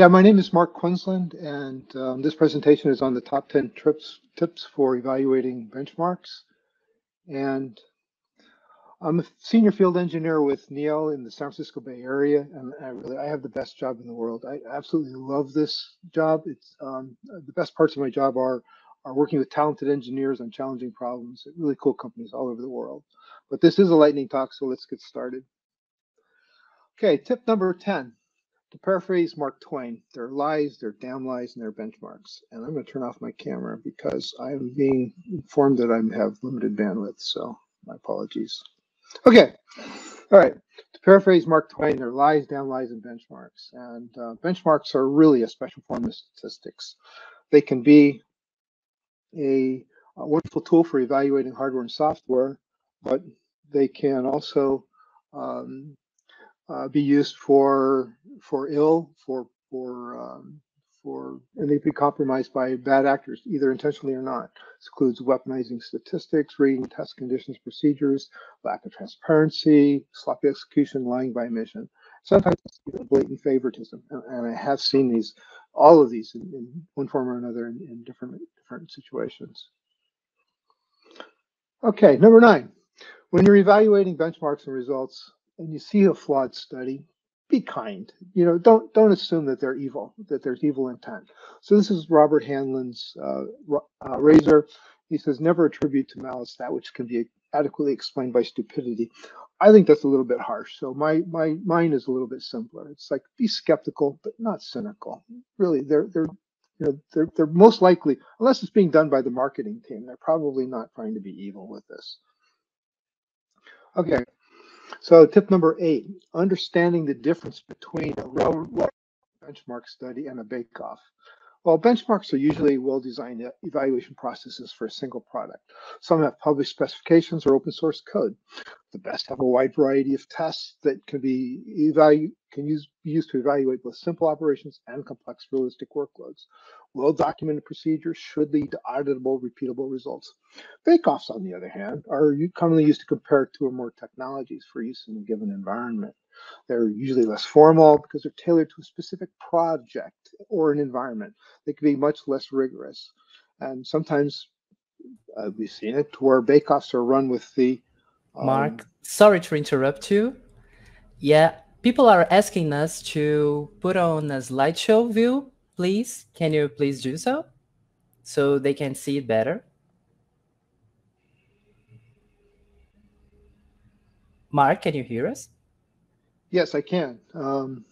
Yeah, my name is Mark Quinsland, and um, this presentation is on the top 10 trips, tips for evaluating benchmarks. And I'm a senior field engineer with NEO in the San Francisco Bay Area, and I really I have the best job in the world. I absolutely love this job. It's um, the best parts of my job are are working with talented engineers on challenging problems at really cool companies all over the world. But this is a lightning talk, so let's get started. Okay, tip number 10. To paraphrase Mark Twain, there are lies, there are damn lies, and there are benchmarks. And I'm going to turn off my camera because I'm being informed that I have limited bandwidth, so my apologies. Okay, all right. To paraphrase Mark Twain, there lies, damn lies, and benchmarks. And uh, benchmarks are really a special form of statistics. They can be a, a wonderful tool for evaluating hardware and software, but they can also um, uh, be used for for ill, for for um, for and they be compromised by bad actors, either intentionally or not. This includes weaponizing statistics, reading test conditions, procedures, lack of transparency, sloppy execution, lying by omission. Sometimes blatant favoritism, and, and, I have seen these, all of these, in, in one form or another, in, in different different situations. Okay, number nine. When you're evaluating benchmarks and results, and you see a flawed study, be kind. You know, don't don't assume that they're evil, that there's evil intent. So this is Robert Hanlon's uh, uh, razor. He says, never attribute to malice that which can be adequately explained by stupidity. I think that's a little bit harsh. So my my mind is a little bit simpler. It's like be skeptical, but not cynical. Really, they're they're you know they're they're most likely, unless it's being done by the marketing team, they're probably not trying to be evil with this. Okay, so tip number eight, understanding the difference between a benchmark study and a bake-off. Well, benchmarks are usually well-designed evaluation processes for a single product. Some have published specifications or open source code. The best have a wide variety of tests that can be evalu can use, be used to evaluate both simple operations and complex realistic workloads. Well-documented procedures should lead to auditable, repeatable results. Bake-offs, on the other hand, are commonly used to compare two or more technologies for use in a given environment. They're usually less formal because they're tailored to a specific project or an environment. They can be much less rigorous. And sometimes uh, we've seen it where bake-offs are run with the um, Mark, sorry to interrupt you. Yeah, people are asking us to put on a slideshow view, please. Can you please do so? So they can see it better. Mark, can you hear us? Yes, I can. Um,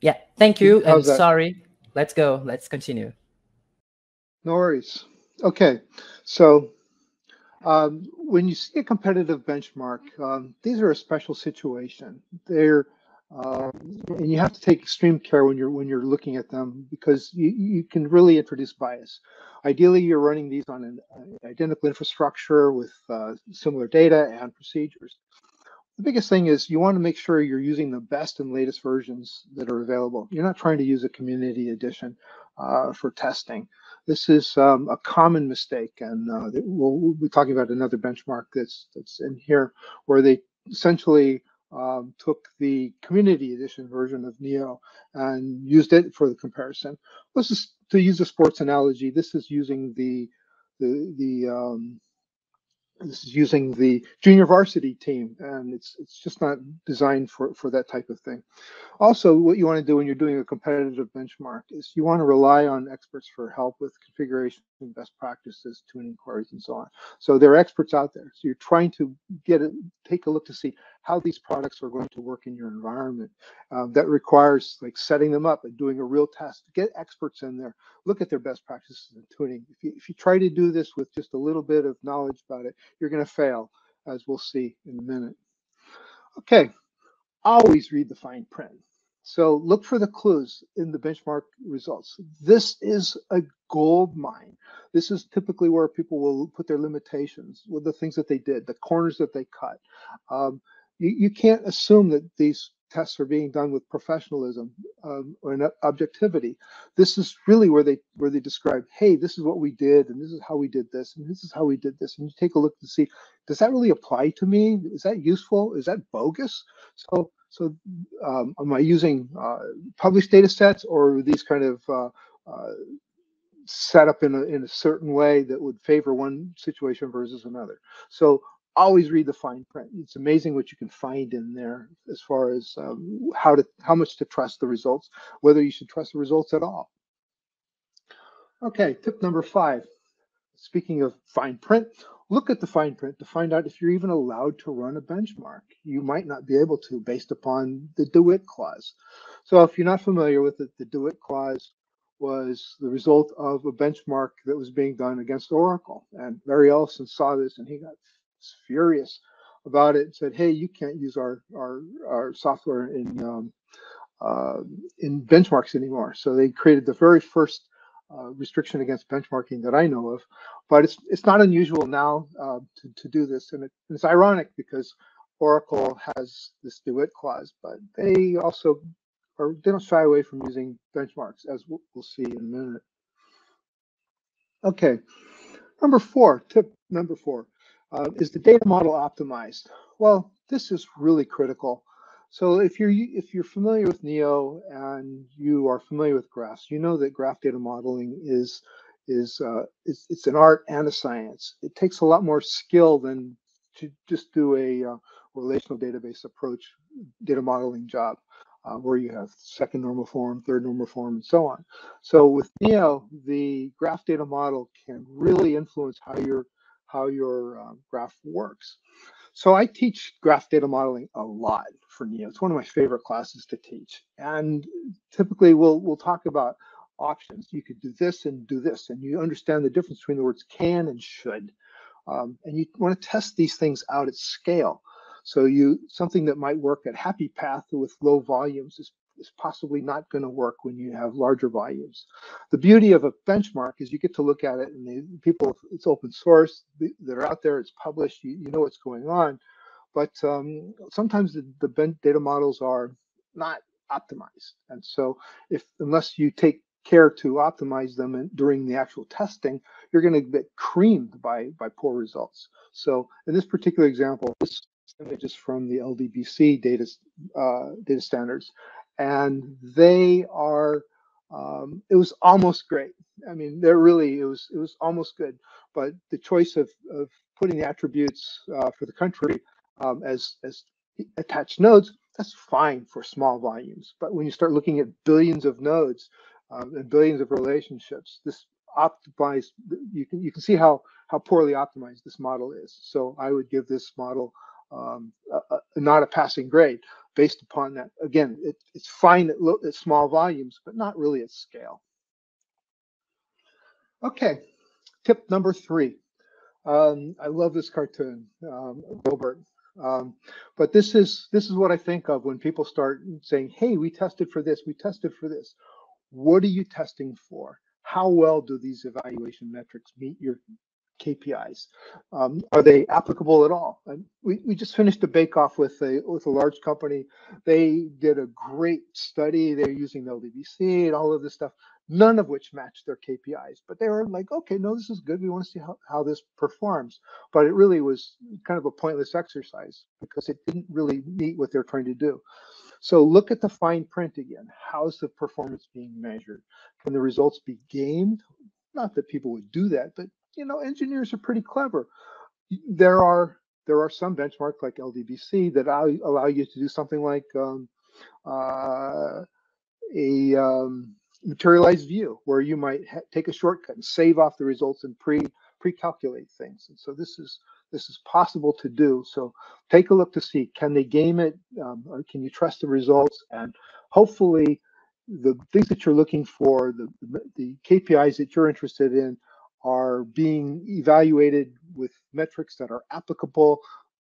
yeah, thank you. I'm sorry. Let's go. Let's continue. No worries. Okay, so um, when you see a competitive benchmark, um, these are a special situation. They're uh, and you have to take extreme care when you're when you're looking at them because you, you can really introduce bias. Ideally, you're running these on an identical infrastructure with uh, similar data and procedures. The biggest thing is you want to make sure you're using the best and latest versions that are available. You're not trying to use a community edition uh, for testing. This is um, a common mistake, and uh, we'll, we'll, be talking about another benchmark that's that's in here, where they essentially um, took the community edition version of Neo and used it for the comparison. This is to use a sports analogy. This is using the the the um, this is using the junior varsity team and it's it's just not designed for for that type of thing also what you want to do when you're doing a competitive benchmark is you want to rely on experts for help with configuration best practices tuning queries and so on. So there are experts out there. So you're trying to get it take a look to see how these products are going to work in your environment um, that requires like setting them up and doing a real test. Get experts in there. Look at their best practices and tuning. If you, if you try to do this with just a little bit of knowledge about it you're going to fail, as we'll see in a minute. Okay, always read the fine print. So look for the clues in the benchmark results. This is a gold mine. This is typically where people will put their limitations with the things that they did, the corners that they cut. Um, you, you can't assume that these tests are being done with professionalism um, or objectivity. This is really where they where they describe, hey, this is what we did, and this is how we did this, and this is how we did this, and you take a look to see, does that really apply to me? Is that useful? Is that bogus? So so um, am I using uh, published data sets or these kind of uh, uh, set up in a, in a certain way that would favor one situation versus another? So always read the fine print. It's amazing what you can find in there as far as um, how to how much to trust the results, whether you should trust the results at all. Okay, tip number five. Speaking of fine print, look at the fine print to find out if you're even allowed to run a benchmark. You might not be able to based upon the DeWitt clause. So if you're not familiar with it, the DeWitt clause was the result of a benchmark that was being done against Oracle. And Larry Ellison saw this and he got furious about it and said, "Hey, you can't use our our our software in um, uh, in benchmarks anymore." So they created the very first uh, restriction against benchmarking that I know of. But it's it's not unusual now uh, to to do this, and it, it's ironic because Oracle has this DeWitt clause, but they also are they don't shy away from using benchmarks, as we'll, we'll see in a minute. Okay, number four, tip number four. Uh, is the data model optimized? Well, this is really critical. So if you're if you're familiar with Neo and you are familiar with graphs, you know that graph data modeling is is uh, it's, it's an art and a science. It takes a lot more skill than to just do a uh, relational database approach data modeling job, uh, where you have second normal form, third normal form, and so on. So with Neo, the graph data model can really influence how your how your um, graph works. So I teach graph data modeling a lot for NEO. It's one of my favorite classes to teach. And typically we'll we'll talk about options. You could do this and do this, and you understand the difference between the words can and should. Um, and you want to test these things out at scale. So you something that might work at happy path with low volumes is is possibly not going to work when you have larger volumes. The beauty of a benchmark is you get to look at it and the people, it's open source, that are out there, it's published, you, you know what's going on. But um, sometimes the, the data models are not optimized. And so if unless you take care to optimize them and during the actual testing, you're going to get creamed by, by poor results. So in this particular example, this image is from the LDBC data, uh, data standards and they are um, it was almost great. I mean, they're really it was it was almost good, but the choice of of putting the attributes uh, for the country um, as as attached nodes that's fine for small volumes. But when you start looking at billions of nodes um, and billions of relationships, this optimized you can you can see how how poorly optimized this model is. So I would give this model um, a, a, not a passing grade based upon that. Again, it, it's fine at, at small volumes, but not really at scale. Okay, tip number three. Um, I love this cartoon, um. Um, but this is this is what I think of when people start saying, "Hey, we tested for this. We tested for this." What are you testing for? How well do these evaluation metrics meet your KPIs. Um, are they applicable at all? And we, we just finished a bake off with a with a large company. They did a great study. They're using LDBC and all of this stuff, none of which matched their KPIs. But they were like, okay, no, this is good. We want to see how, how this performs. But it really was kind of a pointless exercise because it didn't really meet what they're trying to do. So look at the fine print again. How's the performance being measured? Can the results be gamed? Not that people would do that, but you know, engineers are pretty clever. There are there are some benchmarks like LDBC that allow you to do something like um, uh, a um, materialized view, where you might take a shortcut and save off the results and pre pre-calculate things. And so this is this is possible to do. So take a look to see can they game it, um, or can you trust the results, and hopefully the things that you're looking for, the the KPIs that you're interested in are being evaluated with metrics that are applicable,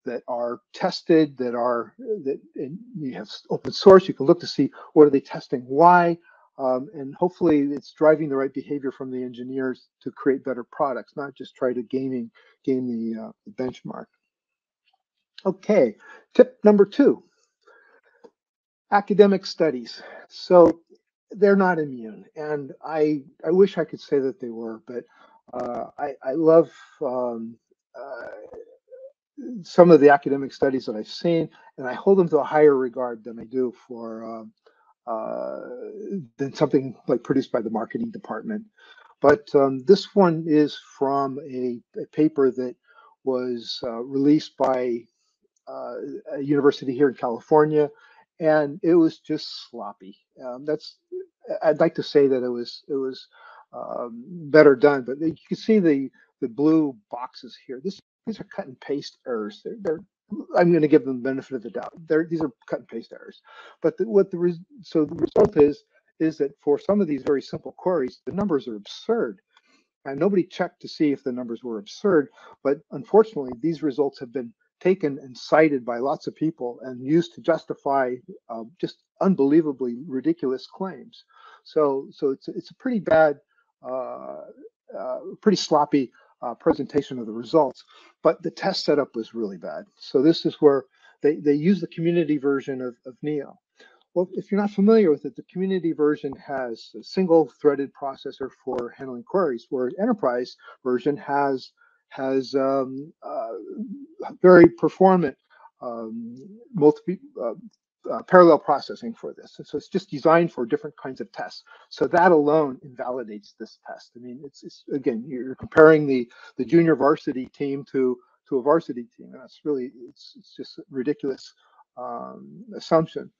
that are tested, that are that and you have open source. You can look to see what are they testing, why, um, and hopefully it's driving the right behavior from the engineers to create better products, not just try to gaming game the, uh, the benchmark. Okay, tip number two. academic studies. So they're not immune, and I I wish I could say that they were, but uh, I I love um, uh, some of the academic studies that I've seen, and I hold them to a higher regard than I do for um, uh, than something like produced by the marketing department. But um, this one is from a, a paper that was uh, released by uh, a university here in California, and it was just sloppy. Um, that's I'd like to say that it was it was um, better done, but you can see the the blue boxes here. This these are cut and paste errors. They're, they're I'm going to give them the benefit of the doubt. They're, these are cut and paste errors. But the, what the so the result is is that for some of these very simple queries, the numbers are absurd. And nobody checked to see if the numbers were absurd. But unfortunately, these results have been taken and cited by lots of people and used to justify uh, just unbelievably ridiculous claims. So, so it's it's a pretty bad, pretty sloppy uh, presentation of the results. But the test setup was really bad. So this is where they they use the community version of, of Neo. Well, if you're not familiar with it, the community version has a single threaded processor for handling queries, where enterprise version has has um, uh, very performant um, multi uh, uh, parallel processing for this. And So it's just designed for different kinds of tests. So that alone invalidates this test. I mean, it's, it's again, you're comparing the the junior varsity team to to a varsity team. And that's really it's, it's just ridiculous um, assumption,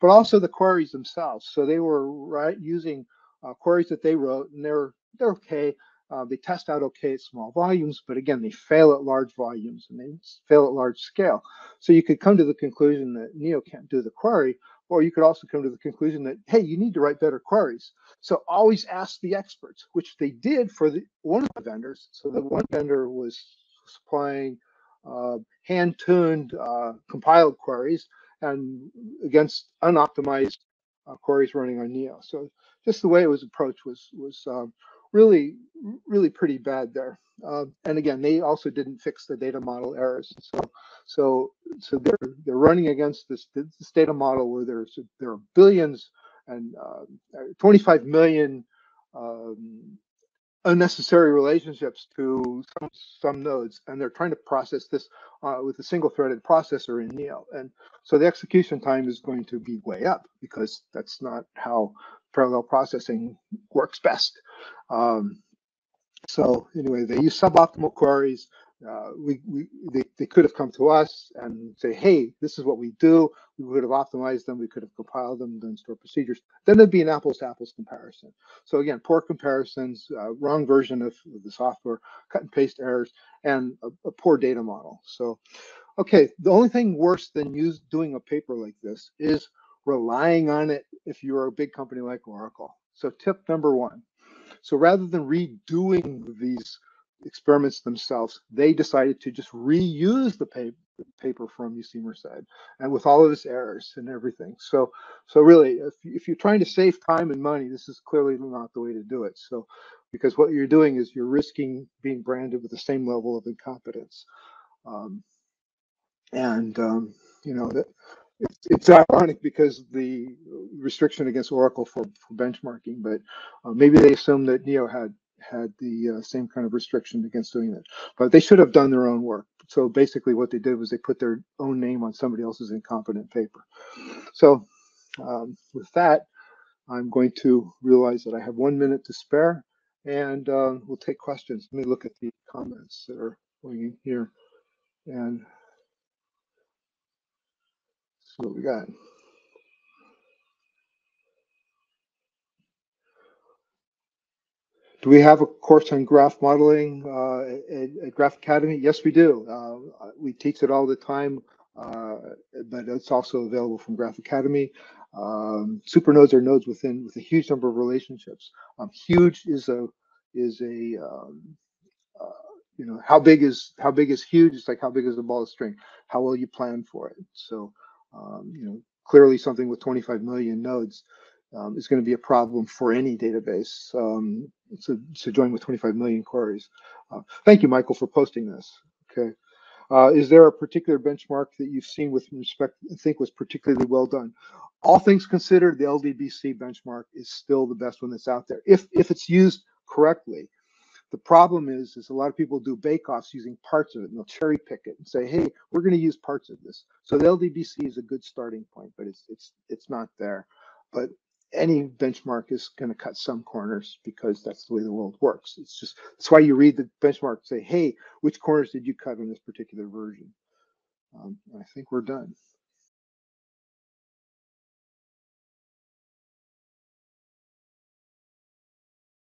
but also the queries themselves. So they were right using uh, queries that they wrote, and they're they're okay. Uh, they test out okay at small volumes, but again, they fail at large volumes and they fail at large scale. So you could come to the conclusion that Neo can't do the query, or you could also come to the conclusion that hey, you need to write better queries. So always ask the experts, which they did for the one of the vendors. So the one vendor was supplying uh, hand-tuned uh, compiled queries and against unoptimized uh, queries running on Neo. So just the way it was approached was was um, really really pretty bad there. Uh, and again, they also didn't fix the data model errors. So so so they're they're running against this this data model where there's there are billions and uh, 25 million um, unnecessary relationships to some, some nodes, and they're trying to process this uh, with a single threaded processor in Neo. And so the execution time is going to be way up because that's not how parallel processing works best. Um, so anyway, they use suboptimal queries uh, we, we they, they could have come to us and say, hey, this is what we do. We would have optimized them. We could have compiled them, done store procedures. Then there'd be an apples to apples comparison. So again, poor comparisons, uh, wrong version of, the software, cut and paste errors, and a, a, poor data model. So, okay, the only thing worse than use doing a paper like this is relying on it if you're a big company like Oracle. So tip number one. So rather than redoing these experiments themselves, they decided to just reuse the paper paper from UC Merced and with all of its errors and everything. So, so really, if, if you're trying to save time and money, this is clearly not the way to do it. So, because what you're doing is you're risking being branded with the same level of incompetence. Um, and, um, you know, that it's, it's ironic because the restriction against Oracle for, for benchmarking, but uh, maybe they assumed that Neo had had the uh, same kind of restriction against doing that. But they should have done their own work. So basically, what they did was they put their own name on somebody else's incompetent paper. So um, with that, I'm going to realize that I have one minute to spare, and uh, we'll take questions. Let me look at the comments that are going in here, and see what we got. Do we have a course on graph modeling uh, at, Graph Academy? Yes, we do. Uh, we teach it all the time, uh, but it's also available from Graph Academy. Um, supernodes are nodes within with a huge number of relationships. Um, huge is a is a um, uh, you know how big is how big is huge? It's like how big is a ball of string? How well you plan for it? So um, you know clearly something with 25 million nodes um, is going to be a problem for any database. Um, so join with 25 million queries. Uh, thank you, Michael, for posting this. Okay. Uh, is there a particular benchmark that you've seen with respect, I think was particularly well done? all things considered, the LDBC benchmark is still the best one that's out there if if it's used correctly. The problem is, is a lot of people do bake-offs using parts of it, and they'll cherry pick it and say, "Hey, we're going to use parts of this." So the LDBC is a good starting point, but it's it's it's not there. But any benchmark is going to cut some corners because that's the way the world works. It's just that's why you read the benchmark say, "Hey, which corners did you cut in this particular version?" Um, I think we're done.